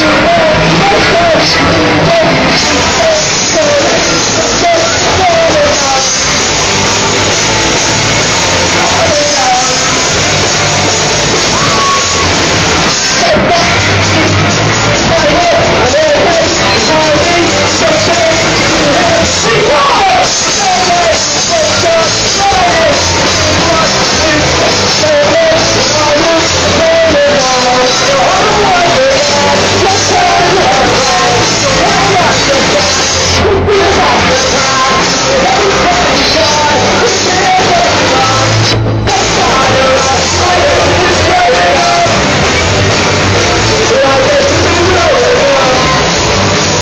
Yes!